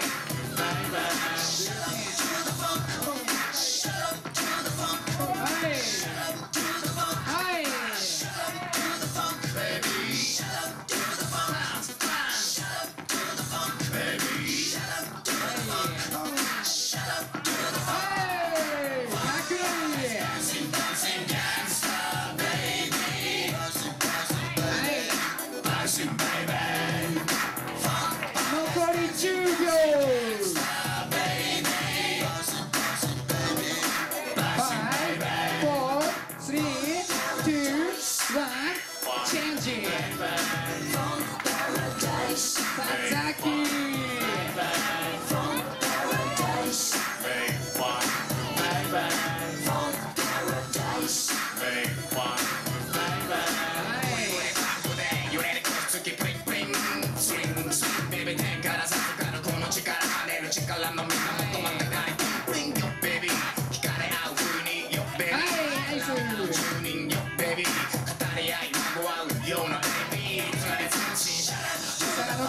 Bye bye.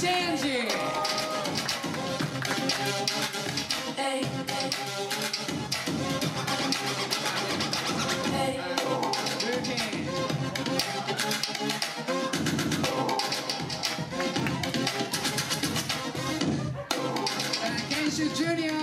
changing. Hey. Hey. Routine. Junior!